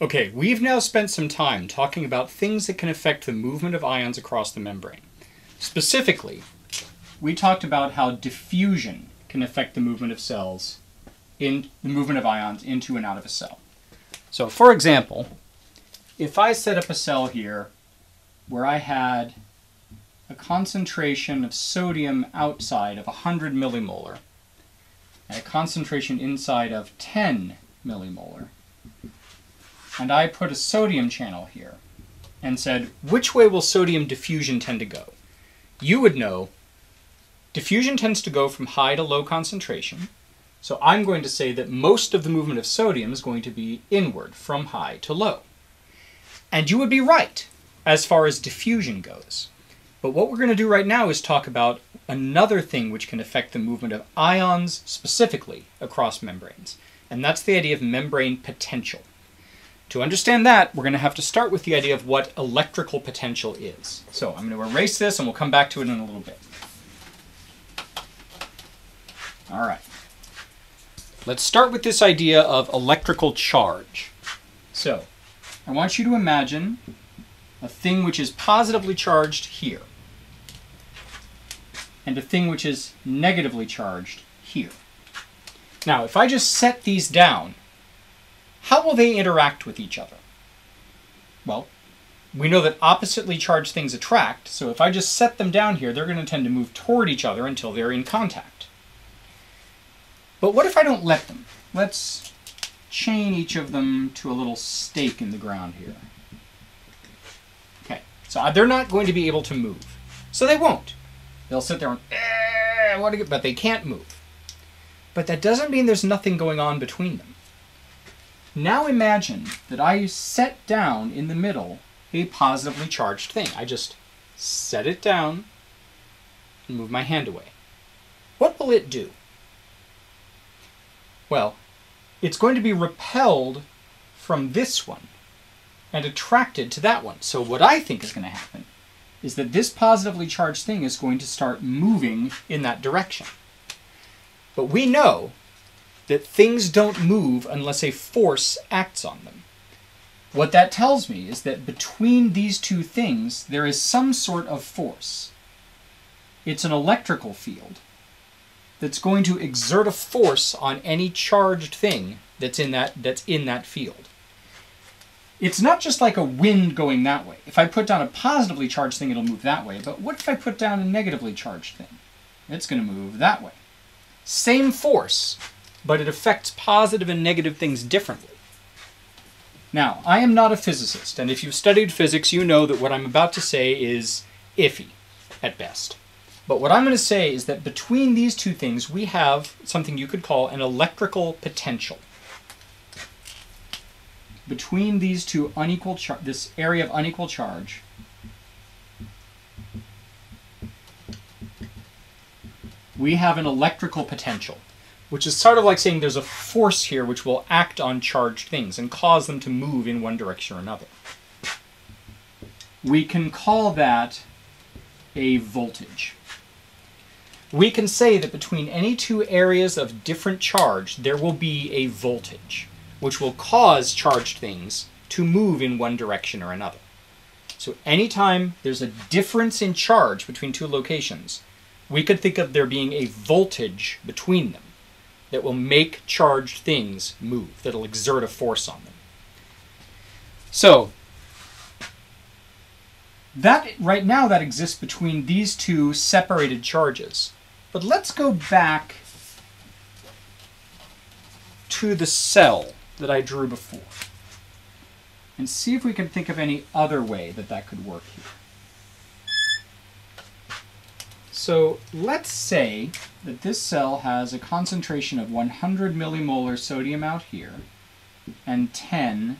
Okay, we've now spent some time talking about things that can affect the movement of ions across the membrane. Specifically, we talked about how diffusion can affect the movement of cells in the movement of ions into and out of a cell. So, for example, if I set up a cell here where I had a concentration of sodium outside of 100 millimolar and a concentration inside of 10 millimolar, and I put a sodium channel here and said, which way will sodium diffusion tend to go? You would know diffusion tends to go from high to low concentration. So I'm going to say that most of the movement of sodium is going to be inward from high to low. And you would be right as far as diffusion goes. But what we're going to do right now is talk about another thing which can affect the movement of ions specifically across membranes. And that's the idea of membrane potential. To understand that, we're going to have to start with the idea of what electrical potential is. So I'm going to erase this and we'll come back to it in a little bit. All right. Let's start with this idea of electrical charge. So, I want you to imagine a thing which is positively charged here, and a thing which is negatively charged here. Now, if I just set these down, how will they interact with each other? Well, we know that oppositely charged things attract, so if I just set them down here, they're going to tend to move toward each other until they're in contact. But what if I don't let them? Let's chain each of them to a little stake in the ground here. Okay, so they're not going to be able to move. So they won't. They'll sit there and, eh, I want to get, but they can't move. But that doesn't mean there's nothing going on between them. Now imagine that I set down in the middle a positively charged thing. I just set it down and move my hand away. What will it do? Well, it's going to be repelled from this one and attracted to that one. So what I think is going to happen is that this positively charged thing is going to start moving in that direction. But we know that things don't move unless a force acts on them. What that tells me is that between these two things, there is some sort of force. It's an electrical field that's going to exert a force on any charged thing that's in that that's in that field. It's not just like a wind going that way. If I put down a positively charged thing, it'll move that way. But what if I put down a negatively charged thing? It's going to move that way. Same force, but it affects positive and negative things differently. Now, I am not a physicist, and if you've studied physics, you know that what I'm about to say is iffy at best. But what I'm going to say is that between these two things, we have something you could call an electrical potential. Between these two unequal this area of unequal charge, we have an electrical potential, which is sort of like saying there's a force here which will act on charged things and cause them to move in one direction or another. We can call that a voltage we can say that between any two areas of different charge, there will be a voltage, which will cause charged things to move in one direction or another. So anytime there's a difference in charge between two locations, we could think of there being a voltage between them that will make charged things move, that'll exert a force on them. So, that right now that exists between these two separated charges. But let's go back to the cell that I drew before and see if we can think of any other way that that could work here. So let's say that this cell has a concentration of 100 millimolar sodium out here and 10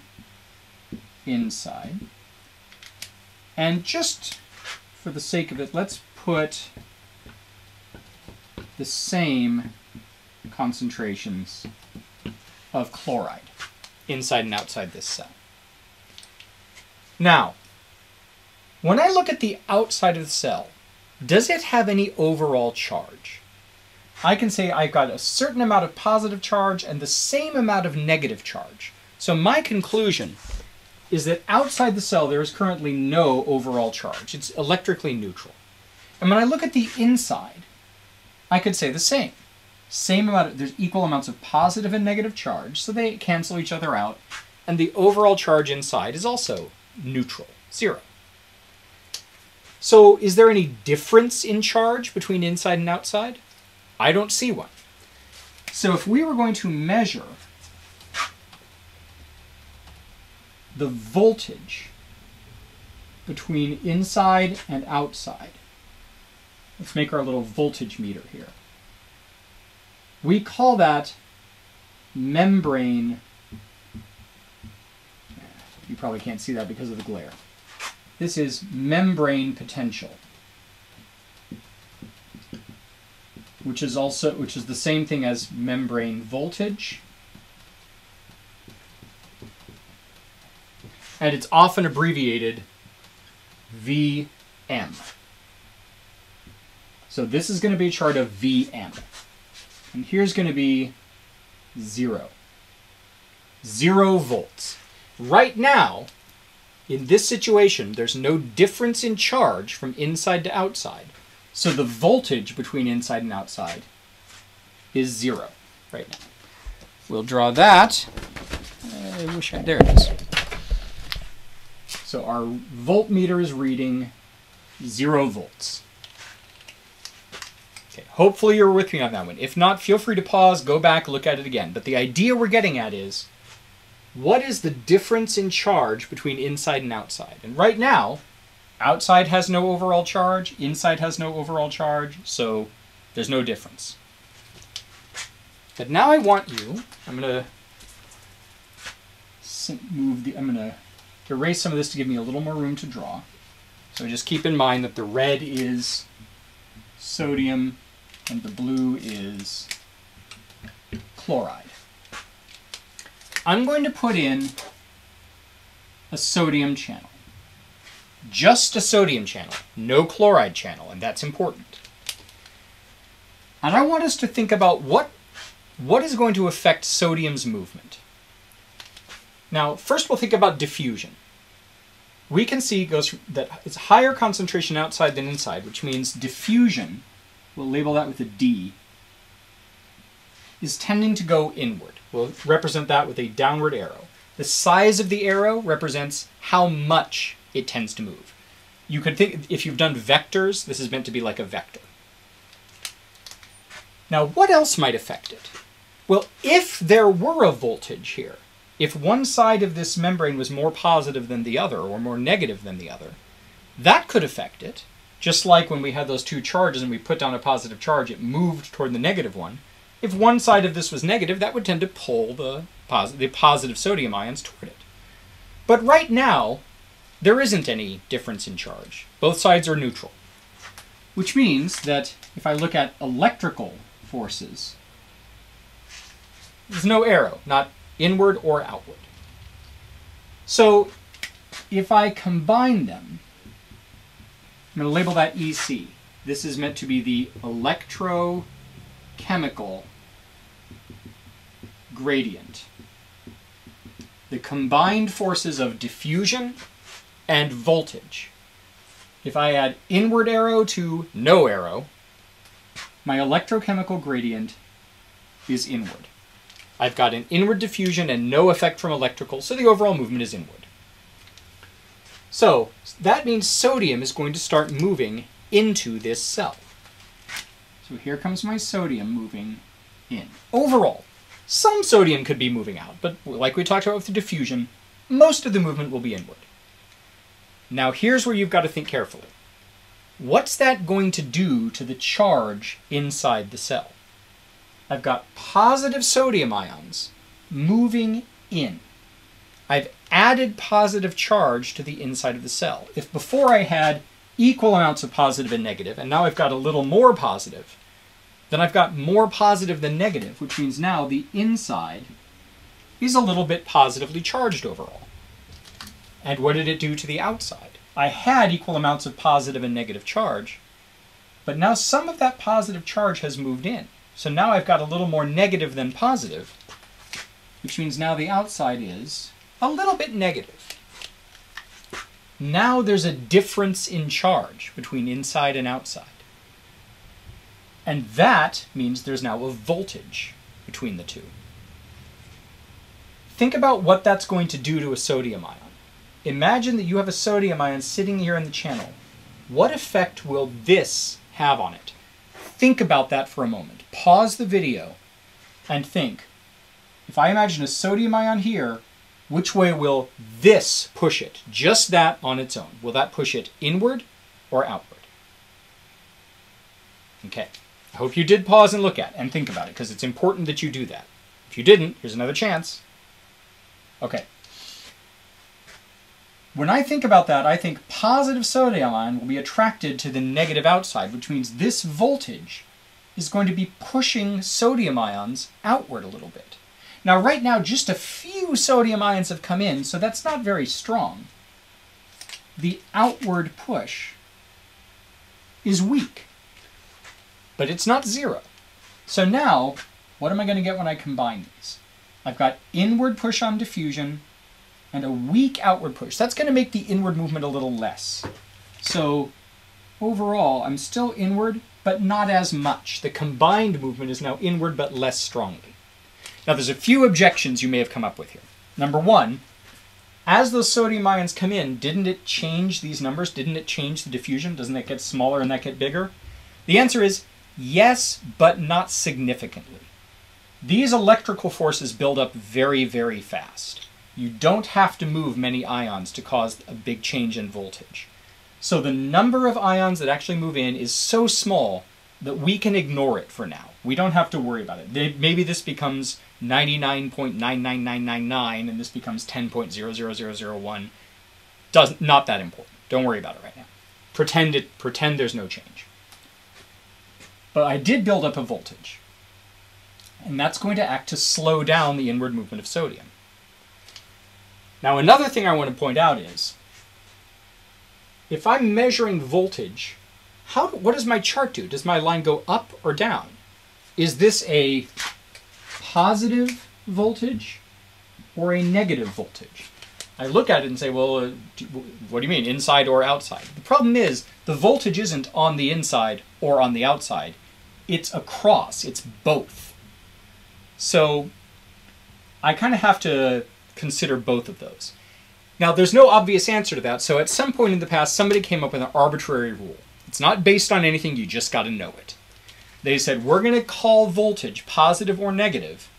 inside. And just for the sake of it, let's put the same concentrations of chloride inside and outside this cell. Now, when I look at the outside of the cell, does it have any overall charge? I can say I've got a certain amount of positive charge and the same amount of negative charge. So my conclusion is that outside the cell there is currently no overall charge. It's electrically neutral. And when I look at the inside, I could say the same. Same amount of, there's equal amounts of positive and negative charge, so they cancel each other out. And the overall charge inside is also neutral, zero. So is there any difference in charge between inside and outside? I don't see one. So if we were going to measure the voltage between inside and outside, let's make our little voltage meter here. We call that membrane. You probably can't see that because of the glare. This is membrane potential. Which is also which is the same thing as membrane voltage. And it's often abbreviated VM. So this is going to be a chart of VM. And here's going to be zero. Zero volts. Right now, in this situation, there's no difference in charge from inside to outside. So the voltage between inside and outside is zero right now. We'll draw that. I wish I, there it is. So our voltmeter is reading zero volts. Okay, hopefully you're with me on that one. If not, feel free to pause, go back, look at it again. But the idea we're getting at is what is the difference in charge between inside and outside? And right now, outside has no overall charge, inside has no overall charge, so there's no difference. But now I want you, I'm going to move the, I'm going to erase some of this to give me a little more room to draw. So just keep in mind that the red is sodium and the blue is chloride. I'm going to put in a sodium channel. Just a sodium channel, no chloride channel, and that's important. And I want us to think about what, what is going to affect sodium's movement. Now, first we'll think about diffusion. We can see goes that it's higher concentration outside than inside, which means diffusion, we'll label that with a D, is tending to go inward. We'll represent that with a downward arrow. The size of the arrow represents how much it tends to move. You could think, if you've done vectors, this is meant to be like a vector. Now, what else might affect it? Well, if there were a voltage here, if one side of this membrane was more positive than the other, or more negative than the other, that could affect it. Just like when we had those two charges and we put down a positive charge, it moved toward the negative one. If one side of this was negative, that would tend to pull the, the positive sodium ions toward it. But right now, there isn't any difference in charge. Both sides are neutral. Which means that if I look at electrical forces, there's no arrow, not inward or outward. So if I combine them, I'm going to label that EC. This is meant to be the electro chemical gradient. The combined forces of diffusion and voltage. If I add inward arrow to no arrow, my electrochemical gradient is inward. I've got an inward diffusion and no effect from electrical, so the overall movement is inward. So that means sodium is going to start moving into this cell. So here comes my sodium moving in. Overall, some sodium could be moving out, but like we talked about with the diffusion, most of the movement will be inward. Now here's where you've got to think carefully. What's that going to do to the charge inside the cell? I've got positive sodium ions moving in. I've added positive charge to the inside of the cell. If before I had equal amounts of positive and negative, and now I've got a little more positive, then I've got more positive than negative, which means now the inside is a little bit positively charged overall. And what did it do to the outside? I had equal amounts of positive and negative charge, but now some of that positive charge has moved in. So now I've got a little more negative than positive, which means now the outside is a little bit negative. Now there's a difference in charge between inside and outside. And that means there's now a voltage between the two. Think about what that's going to do to a sodium ion. Imagine that you have a sodium ion sitting here in the channel. What effect will this have on it? Think about that for a moment. Pause the video and think. If I imagine a sodium ion here which way will this push it? Just that on its own. Will that push it inward or outward? Okay. I hope you did pause and look at and think about it because it's important that you do that. If you didn't, here's another chance. Okay. When I think about that, I think positive sodium ion will be attracted to the negative outside, which means this voltage is going to be pushing sodium ions outward a little bit. Now, right now, just a few sodium ions have come in, so that's not very strong. The outward push is weak, but it's not zero. So now, what am I going to get when I combine these? I've got inward push on diffusion and a weak outward push. That's going to make the inward movement a little less. So overall, I'm still inward, but not as much. The combined movement is now inward, but less strongly. Now, there's a few objections you may have come up with here. Number one, as those sodium ions come in, didn't it change these numbers? Didn't it change the diffusion? Doesn't it get smaller and that get bigger? The answer is yes, but not significantly. These electrical forces build up very, very fast. You don't have to move many ions to cause a big change in voltage. So the number of ions that actually move in is so small that we can ignore it for now. We don't have to worry about it. Maybe this becomes 99.99999 and this becomes 10.00001. Does not that important. Don't worry about it right now. Pretend it pretend there's no change. But I did build up a voltage. And that's going to act to slow down the inward movement of sodium. Now another thing I want to point out is if I'm measuring voltage, how what does my chart do? Does my line go up or down? Is this a positive voltage or a negative voltage? I look at it and say, well, uh, what do you mean, inside or outside? The problem is the voltage isn't on the inside or on the outside. It's across, it's both. So I kind of have to consider both of those. Now, there's no obvious answer to that, so at some point in the past, somebody came up with an arbitrary rule. It's not based on anything, you just got to know it. They said, we're going to call voltage positive or negative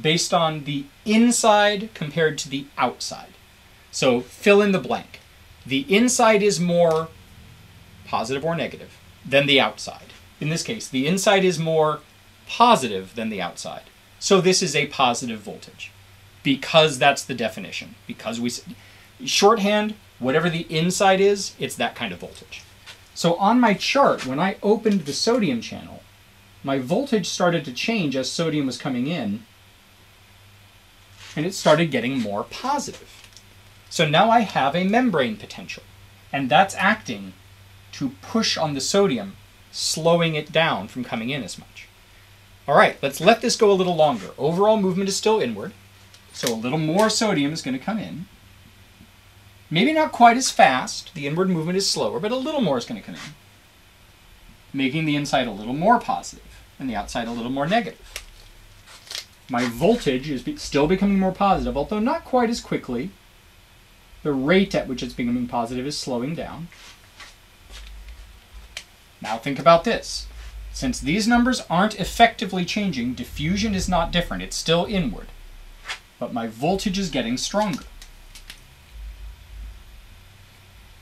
based on the inside compared to the outside. So fill in the blank. The inside is more positive or negative than the outside. In this case, the inside is more positive than the outside. So this is a positive voltage because that's the definition. Because we shorthand, whatever the inside is, it's that kind of voltage. So on my chart, when I opened the sodium channel, my voltage started to change as sodium was coming in, and it started getting more positive. So now I have a membrane potential, and that's acting to push on the sodium, slowing it down from coming in as much. All right, let's let this go a little longer. Overall movement is still inward, so a little more sodium is going to come in. Maybe not quite as fast, the inward movement is slower, but a little more is going to come in, making the inside a little more positive and the outside a little more negative. My voltage is still becoming more positive, although not quite as quickly. The rate at which it's becoming positive is slowing down. Now think about this. Since these numbers aren't effectively changing, diffusion is not different. It's still inward. But my voltage is getting stronger.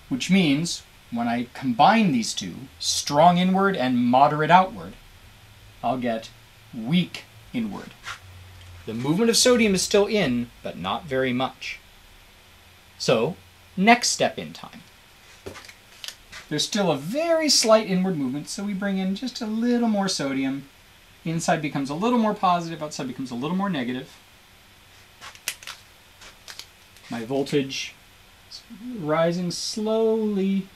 Which means when I combine these two, strong inward and moderate outward, I'll get weak inward. The movement of sodium is still in, but not very much. So, next step in time. There's still a very slight inward movement, so we bring in just a little more sodium. Inside becomes a little more positive, outside becomes a little more negative. My voltage is rising slowly.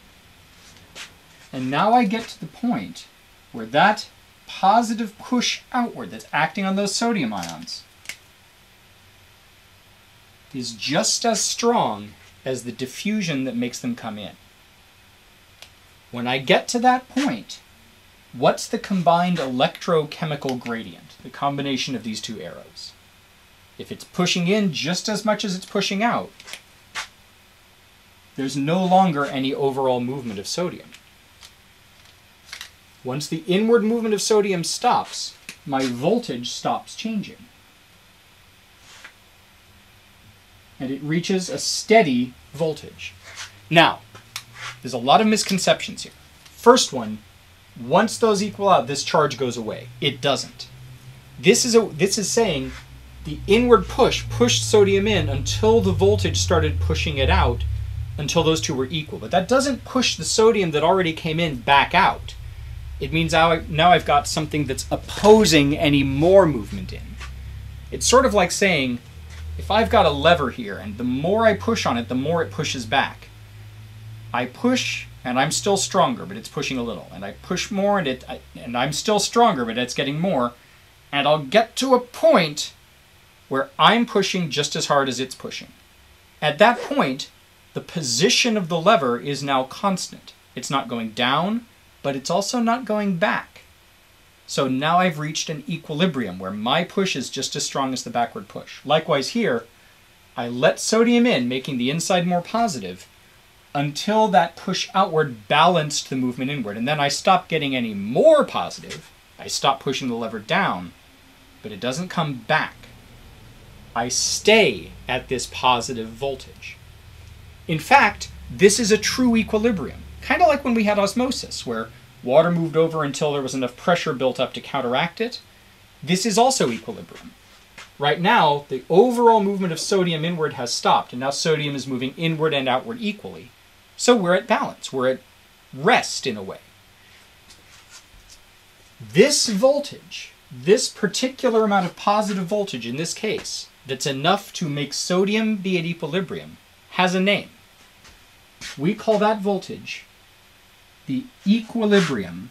And now I get to the point where that positive push outward that's acting on those sodium ions is just as strong as the diffusion that makes them come in. When I get to that point, what's the combined electrochemical gradient, the combination of these two arrows? If it's pushing in just as much as it's pushing out, there's no longer any overall movement of sodium. Once the inward movement of sodium stops, my voltage stops changing. And it reaches a steady voltage. Now, there's a lot of misconceptions here. First one, once those equal out, this charge goes away. It doesn't. This is a this is saying the inward push pushed sodium in until the voltage started pushing it out until those two were equal. But that doesn't push the sodium that already came in back out. It means now, I've got something that's opposing any more movement in. It's sort of like saying, if I've got a lever here and the more I push on it, the more it pushes back. I push and I'm still stronger, but it's pushing a little. And I push more and it and I'm still stronger, but it's getting more. And I'll get to a point where I'm pushing just as hard as it's pushing. At that point, the position of the lever is now constant. It's not going down, but it's also not going back. So now I've reached an equilibrium where my push is just as strong as the backward push. Likewise here, I let sodium in, making the inside more positive, until that push outward balanced the movement inward. And then I stop getting any more positive. I stop pushing the lever down, but it doesn't come back. I stay at this positive voltage. In fact, this is a true equilibrium, kind of like when we had osmosis, where water moved over until there was enough pressure built up to counteract it. This is also equilibrium. Right now, the overall movement of sodium inward has stopped, and now sodium is moving inward and outward equally. So we're at balance, we're at rest in a way. This voltage, this particular amount of positive voltage in this case, that's enough to make sodium be at equilibrium, has a name. We call that voltage the equilibrium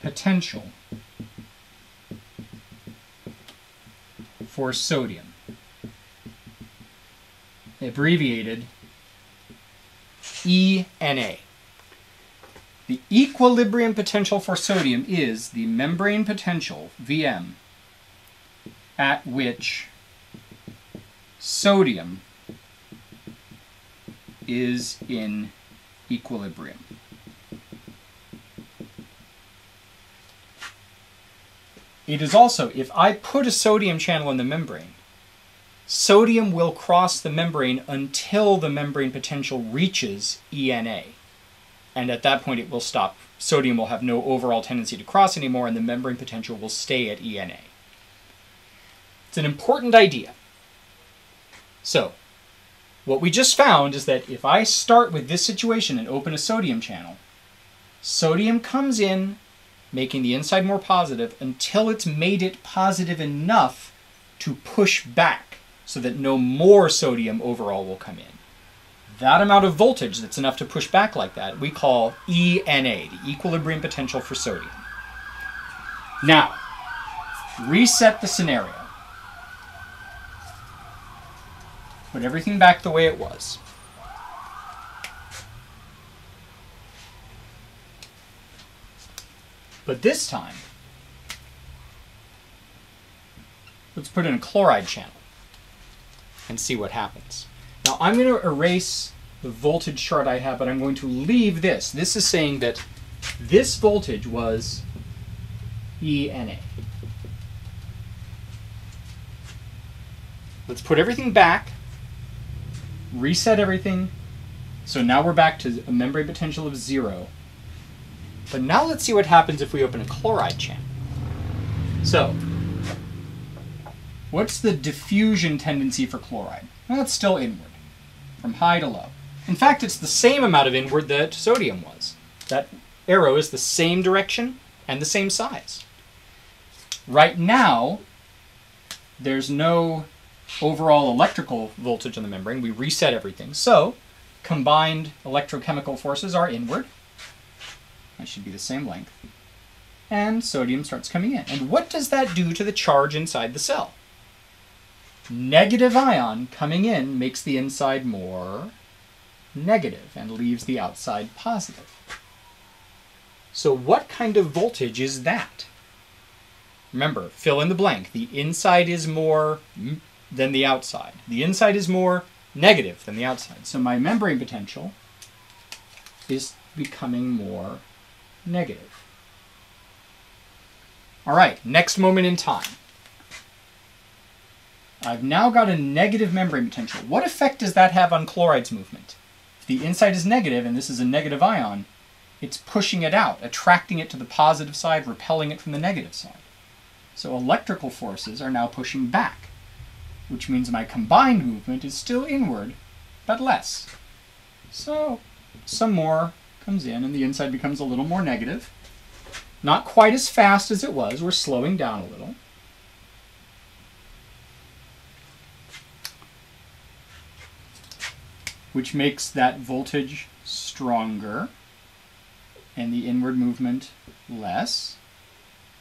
potential for sodium, abbreviated ENA. The equilibrium potential for sodium is the membrane potential, Vm, at which sodium is in equilibrium. It is also, if I put a sodium channel in the membrane, sodium will cross the membrane until the membrane potential reaches ENA. And at that point it will stop. Sodium will have no overall tendency to cross anymore and the membrane potential will stay at ENA. It's an important idea. So, what we just found is that if I start with this situation and open a sodium channel, sodium comes in, making the inside more positive until it's made it positive enough to push back so that no more sodium overall will come in. That amount of voltage that's enough to push back like that we call ENA, the equilibrium potential for sodium. Now, reset the scenario. Put everything back the way it was. But this time, let's put in a chloride channel and see what happens. Now I'm going to erase the voltage chart I have, but I'm going to leave this. This is saying that this voltage was ENA. Let's put everything back reset everything. So now we're back to a membrane potential of zero. But now let's see what happens if we open a chloride channel. So, what's the diffusion tendency for chloride? Well, it's still inward, from high to low. In fact, it's the same amount of inward that sodium was. That arrow is the same direction and the same size. Right now, there's no overall electrical voltage on the membrane. We reset everything. So combined electrochemical forces are inward. That should be the same length. and sodium starts coming in. And what does that do to the charge inside the cell? Negative ion coming in makes the inside more negative and leaves the outside positive. So what kind of voltage is that? Remember, fill in the blank. The inside is more than the outside. The inside is more negative than the outside. So my membrane potential is becoming more negative. All right, next moment in time. I've now got a negative membrane potential. What effect does that have on chloride's movement? If the inside is negative and this is a negative ion, it's pushing it out, attracting it to the positive side, repelling it from the negative side. So electrical forces are now pushing back, which means my combined movement is still inward, but less. So some more comes in and the inside becomes a little more negative. Not quite as fast as it was, we're slowing down a little. Which makes that voltage stronger and the inward movement less.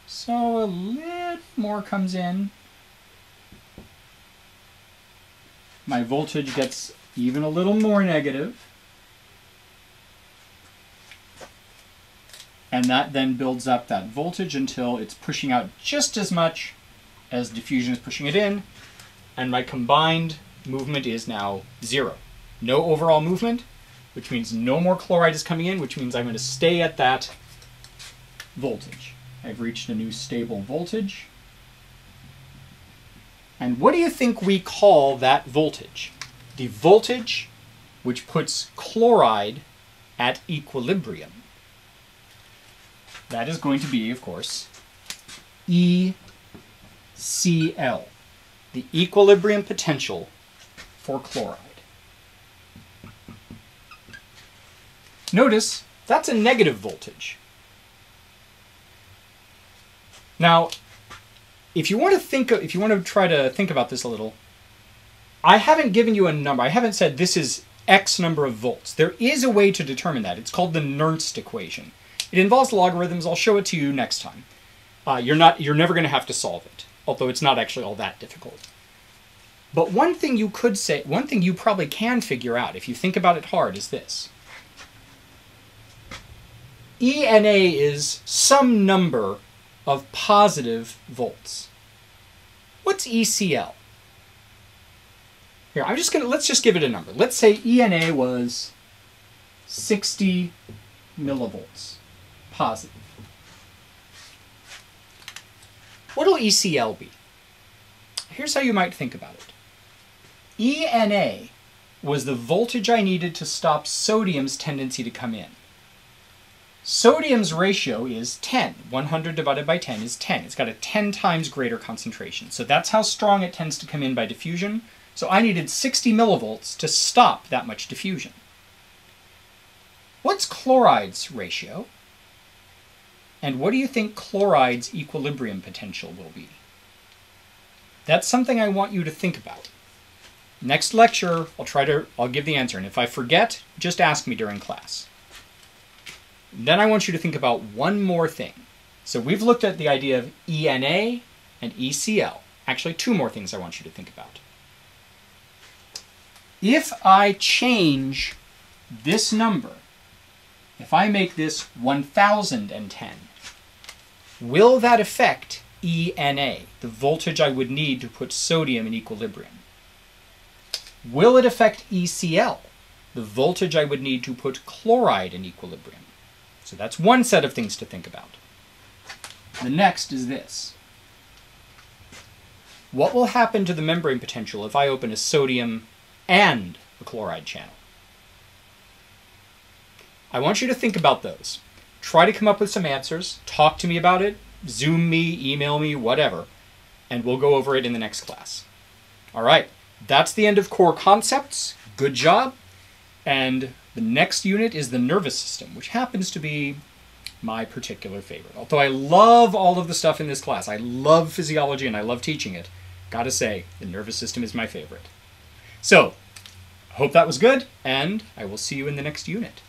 So a little more comes in. My voltage gets even a little more negative. And that then builds up that voltage until it's pushing out just as much as diffusion is pushing it in. And my combined movement is now zero. No overall movement, which means no more chloride is coming in, which means I'm going to stay at that voltage. I've reached a new stable voltage. And what do you think we call that voltage? The voltage which puts chloride at equilibrium. That is going to be, of course, ECL, the equilibrium potential for chloride. Notice that's a negative voltage. Now, if you want to think, if you want to try to think about this a little, I haven't given you a number. I haven't said this is X number of volts. There is a way to determine that. It's called the Nernst equation. It involves logarithms. I'll show it to you next time. Uh, you're not, you're never going to have to solve it, although it's not actually all that difficult. But one thing you could say, one thing you probably can figure out if you think about it hard is this. ENA is some number of positive volts. What's ECL? Here, I'm just gonna, let's just give it a number. Let's say ENA was 60 millivolts, positive. What'll ECL be? Here's how you might think about it. ENA was the voltage I needed to stop sodium's tendency to come in. Sodium's ratio is 10. 100 divided by 10 is 10. It's got a 10 times greater concentration. So that's how strong it tends to come in by diffusion. So I needed 60 millivolts to stop that much diffusion. What's chloride's ratio? And what do you think chloride's equilibrium potential will be? That's something I want you to think about. Next lecture, I'll try to, I'll give the answer. And if I forget, just ask me during class. Then I want you to think about one more thing. So we've looked at the idea of ENA and ECL. Actually, two more things I want you to think about. If I change this number, if I make this 1010, will that affect ENA, the voltage I would need to put sodium in equilibrium? Will it affect ECL, the voltage I would need to put chloride in equilibrium? So that's one set of things to think about. The next is this. What will happen to the membrane potential if I open a sodium and a chloride channel? I want you to think about those. Try to come up with some answers. Talk to me about it. Zoom me, email me, whatever. And we'll go over it in the next class. All right. That's the end of core concepts. Good job. And the next unit is the nervous system, which happens to be my particular favorite. Although I love all of the stuff in this class, I love physiology and I love teaching it, gotta say, the nervous system is my favorite. So, hope that was good, and I will see you in the next unit.